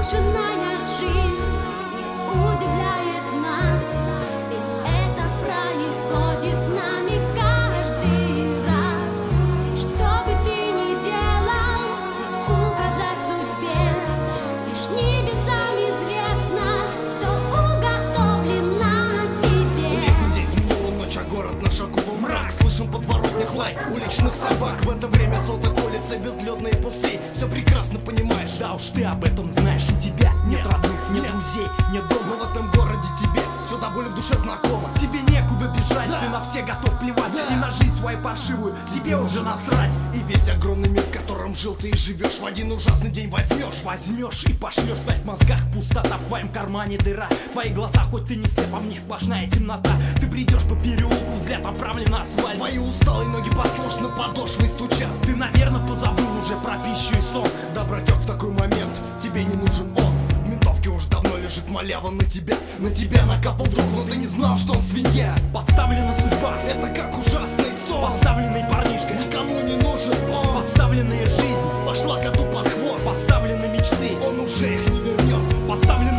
Разрушенная жизнь удивляет нас, ведь это происходит с нами каждый раз. И что ты ни делал, указать судьбе, лишь небесам известно, что уготовлено тебе. Летний день сменила ночь, а город на шагу во мрак. Слышим подворотных лай уличных собак. В это время соток улицы безлюдные пустые Все прекрасно понимаешь. Да уж ты об этом знаешь, нет дома. в этом городе тебе. Все до боли в душе знакомо. Тебе некуда бежать, Да. ты на все готов плевать. Да. И на жизнь свою паршивую тебе уже насрать. И весь огромный мир, в котором жил ты и живешь В один ужасный день возьмешь Возьмешь и пошлешь в твоих мозгах пустота. В твоем кармане дыра. Твои глаза, хоть ты не слеп, а в них сплошная темнота. Ты бредешь по переулку, взгляд направлен на асфальт. Твои усталые ноги послушно подошвой стучат. Ты, наверное, малява на тебя На тебя накапал друг, но ты не знал, что он свинья. Подставлена судьба, Это как ужасный сон. Подставленный парнишка. Никому не нужен он. Подставленная жизнь, Пошла коту под хвост. Подставлены мечты. Он уже их не вернет. Подставлена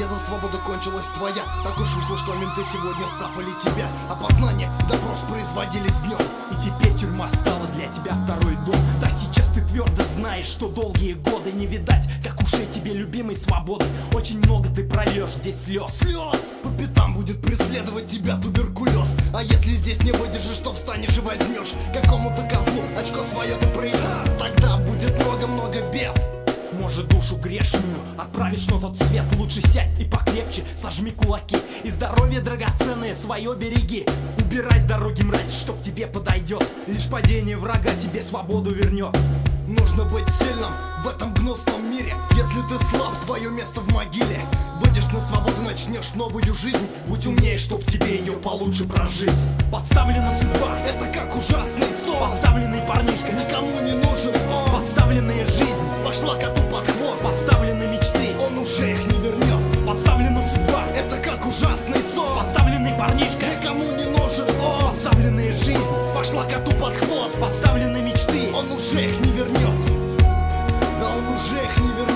подъездов свобода кончилась твоя. Так уж вышло, что менты сегодня сцапали тебя. Опознание, допрос производились днем И теперь тюрьма стала для тебя второй дом. Да сейчас ты твердо знаешь, что долгие годы не видать Как ушей тебе любимой свободы. Очень много ты прольешь здесь слез Слез по пятам будет преследовать тебя туберкулез А если здесь не выдержишь, то встанешь и возьмешь Какому-то Может душу грешную отправишь на тот свет Лучше сядь и покрепче. Сожми кулаки. И здоровье драгоценное свое береги. Убирай с дороги мразь, чтоб тебе подойдет. Лишь падение врага тебе свободу вернет. Нужно быть сильным в этом гнусном мире. Если ты слаб, твое место в могиле. Выйдешь на свободу, начнешь новую жизнь. Будь умнее, чтоб тебе ее получше прожить. Подставлена судьба, Это как ужасный Пошла коту под хвост. Подставлены мечты Он уже их не вернет. Подставлена судьба, Это как ужасный сон. Подставленный парнишка Никому не нужен он. Подставленная жизнь, Пошла коту под хвост. Подставлены мечты Он уже их не вернет. Да он уже их не вернет